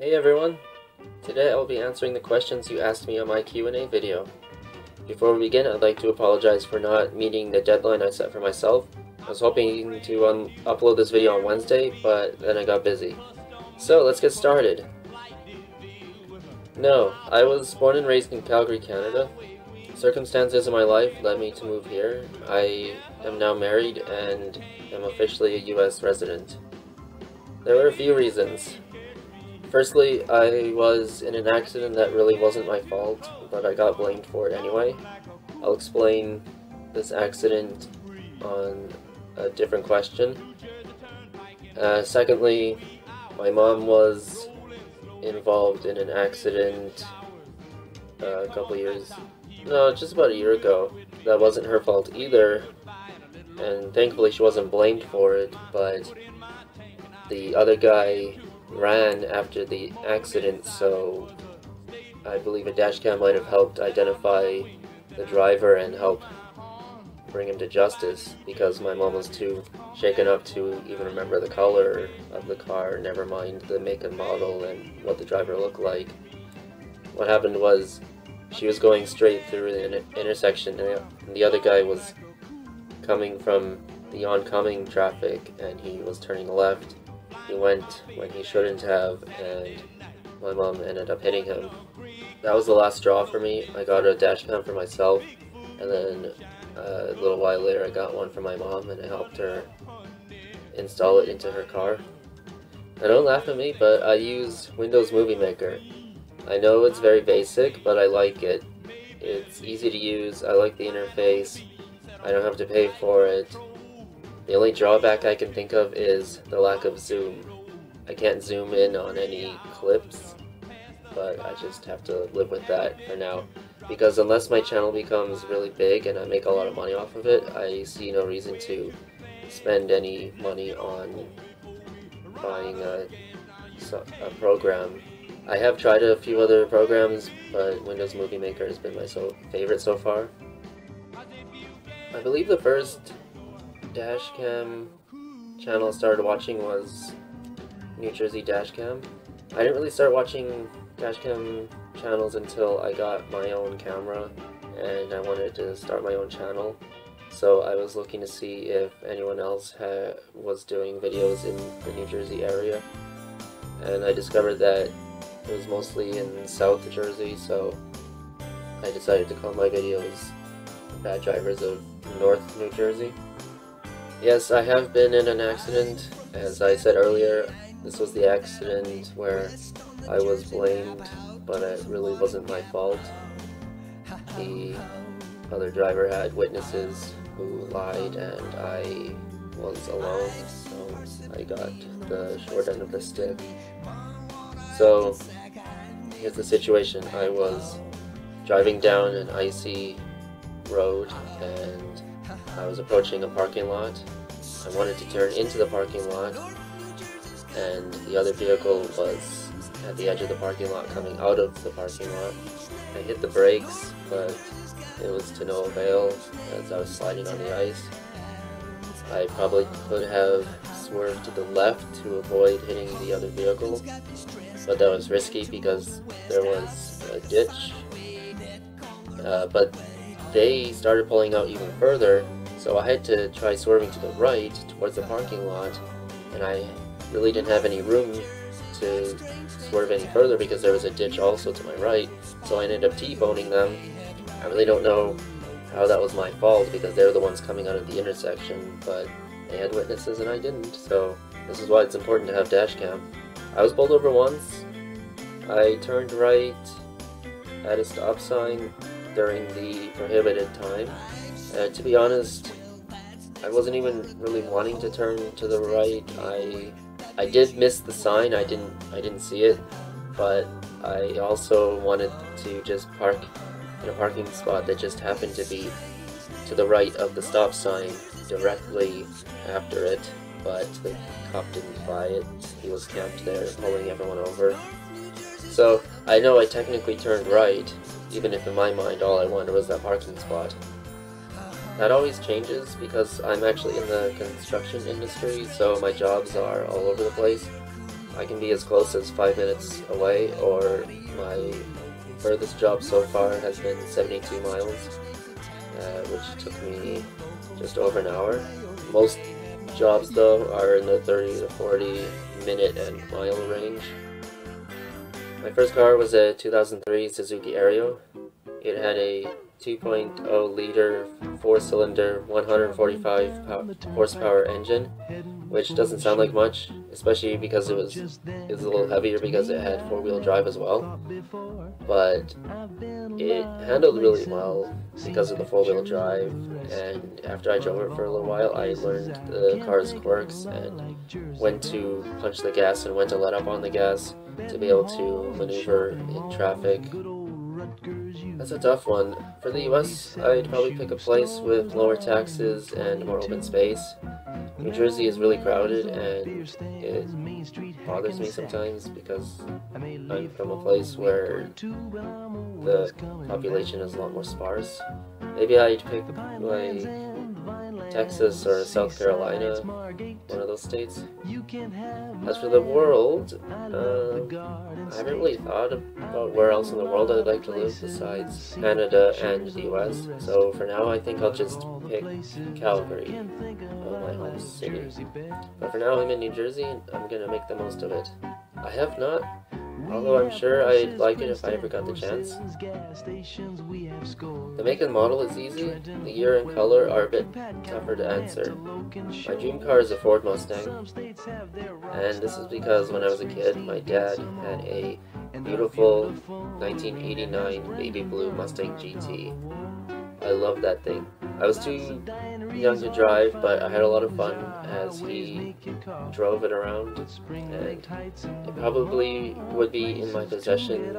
Hey everyone! Today I will be answering the questions you asked me on my Q&A video. Before we begin, I'd like to apologize for not meeting the deadline I set for myself. I was hoping to um, upload this video on Wednesday, but then I got busy. So let's get started. No, I was born and raised in Calgary, Canada. Circumstances in my life led me to move here. I am now married and am officially a US resident. There were a few reasons. Firstly, I was in an accident that really wasn't my fault, but I got blamed for it anyway. I'll explain this accident on a different question. Uh, secondly, my mom was involved in an accident uh, a couple years, no, just about a year ago. That wasn't her fault either, and thankfully she wasn't blamed for it, but the other guy ran after the accident, so I believe a dash cam might have helped identify the driver and help bring him to justice because my mom was too shaken up to even remember the color of the car, never mind the make and model and what the driver looked like. What happened was she was going straight through the intersection and the other guy was coming from the oncoming traffic and he was turning left he went when he shouldn't have, and my mom ended up hitting him. That was the last straw for me. I got a dash cam for myself, and then uh, a little while later I got one for my mom, and I helped her install it into her car. I don't laugh at me, but I use Windows Movie Maker. I know it's very basic, but I like it. It's easy to use, I like the interface, I don't have to pay for it, the only drawback I can think of is the lack of zoom. I can't zoom in on any clips, but I just have to live with that for now. Because unless my channel becomes really big and I make a lot of money off of it, I see no reason to spend any money on buying a, a program. I have tried a few other programs, but Windows Movie Maker has been my so favorite so far. I believe the first dashcam channel I started watching was New Jersey Dashcam. I didn't really start watching dashcam channels until I got my own camera and I wanted to start my own channel. So I was looking to see if anyone else was doing videos in the New Jersey area. And I discovered that it was mostly in South Jersey, so I decided to call my videos Bad Drivers of North New Jersey. Yes, I have been in an accident. As I said earlier, this was the accident where I was blamed, but it really wasn't my fault. The other driver had witnesses who lied and I was alone, so I got the short end of the stick. So, here's the situation. I was driving down an icy road and I was approaching a parking lot. I wanted to turn into the parking lot, and the other vehicle was at the edge of the parking lot coming out of the parking lot. I hit the brakes, but it was to no avail as I was sliding on the ice. I probably could have swerved to the left to avoid hitting the other vehicle, but that was risky because there was a ditch. Uh, but they started pulling out even further, so I had to try swerving to the right towards the parking lot, and I really didn't have any room to swerve any further because there was a ditch also to my right, so I ended up T-boning them. I really don't know how that was my fault because they're the ones coming out of the intersection, but they had witnesses and I didn't, so this is why it's important to have dash cam. I was pulled over once. I turned right at a stop sign during the prohibited time. Uh, to be honest, I wasn't even really wanting to turn to the right. I I did miss the sign. I didn't I didn't see it, but I also wanted to just park in a parking spot that just happened to be to the right of the stop sign directly after it, but the cop didn't buy it. He was camped there pulling everyone over. So I know I technically turned right, even if in my mind all I wanted was that parking spot. That always changes because I'm actually in the construction industry, so my jobs are all over the place. I can be as close as 5 minutes away, or my furthest job so far has been 72 miles, uh, which took me just over an hour. Most jobs though are in the 30 to 40 minute and mile range. My first car was a 2003 Suzuki Aerio. It had a 2.0 liter four cylinder 145 horsepower engine which doesn't sound like much especially because it was it a little heavier because it had four-wheel drive as well. But it handled really well because of the four-wheel drive and after I drove it for a little while I learned the car's quirks and when to punch the gas and when to let up on the gas to be able to maneuver in traffic that's a tough one. For the US, I'd probably pick a place with lower taxes and more open space. New Jersey is really crowded and it bothers me sometimes because I'm from a place where the population is a lot more sparse. Maybe I'd pick like Texas or South Carolina, one of those states. As for the world, uh, I haven't really thought about where else in the world I'd like to live besides Canada and the US. So for now, I think I'll just pick Calgary, uh, my home city. But for now, I'm in New Jersey and I'm gonna make the most of it. I have not although I'm sure I'd like it if I ever got the chance. The make and model is easy, the year and color are a bit tougher to answer. My dream car is a Ford Mustang, and this is because when I was a kid, my dad had a beautiful 1989 baby blue Mustang GT. I love that thing. I was too young to drive, but I had a lot of fun as he drove it around, and it probably would be in my possession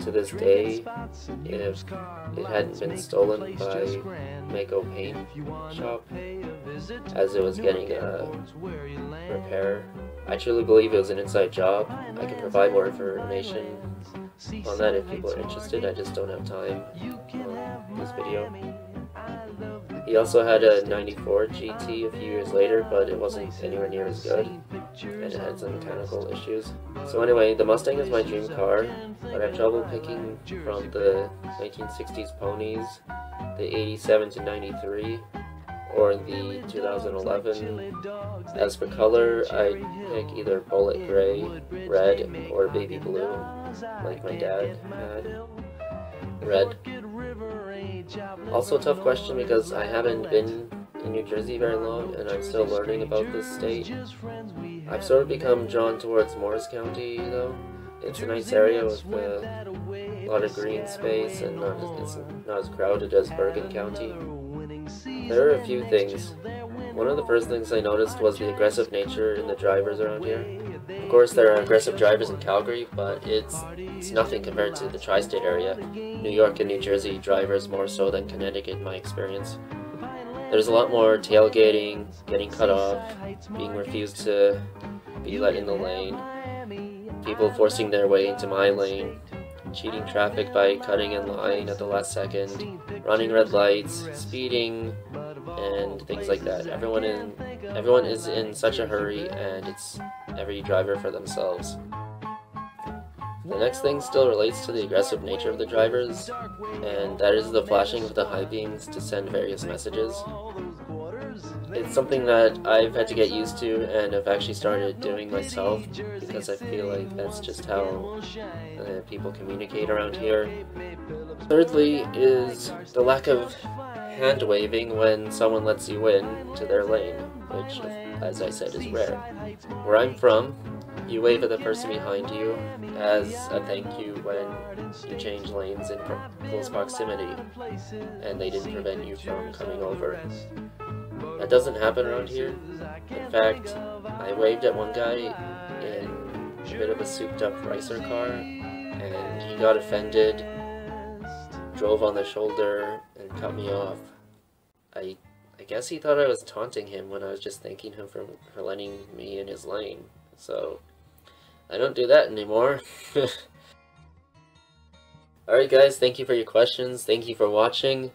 to this day if it hadn't been stolen by Maaco Paint Shop as it was getting a repair. I truly believe it was an inside job. I can provide more information on that if people are interested. I just don't have time on this video. He also had a 94 GT a few years later, but it wasn't anywhere near as good, and it had some mechanical issues. So anyway, the Mustang is my dream car, but I have trouble picking from the 1960s ponies, the 87 to 93, or the 2011. As for color, I'd pick either bullet gray, red, or baby blue, like my dad had. Red. Also a tough question because I haven't been in New Jersey very long and I'm still learning about this state. I've sort of become drawn towards Morris County though. It's a nice area with uh, a lot of green space and not as, it's not as crowded as Bergen County. There are a few things. One of the first things I noticed was the aggressive nature in the drivers around here. Of course, there are aggressive drivers in Calgary, but it's, it's nothing compared to the tri-state area. New York and New Jersey drivers more so than Connecticut in my experience. There's a lot more tailgating, getting cut off, being refused to be let in the lane, people forcing their way into my lane, cheating traffic by cutting in line at the last second, running red lights, speeding, and things like that. Everyone in everyone is in such a hurry and it's every driver for themselves. The next thing still relates to the aggressive nature of the drivers, and that is the flashing of the high beams to send various messages. It's something that I've had to get used to and I've actually started doing myself because I feel like that's just how uh, people communicate around here. Thirdly is the lack of hand waving when someone lets you in to their lane, which, as I said, is rare. Where I'm from, you wave at the person behind you as a thank you when you change lanes in close proximity and they didn't prevent you from coming over. That doesn't happen around here. In fact, I waved at one guy in a bit of a souped up racer car and he got offended, drove on the shoulder, and cut me off. I I guess he thought I was taunting him when I was just thanking him for, for letting me in his lane. So, I don't do that anymore. Alright guys, thank you for your questions. Thank you for watching.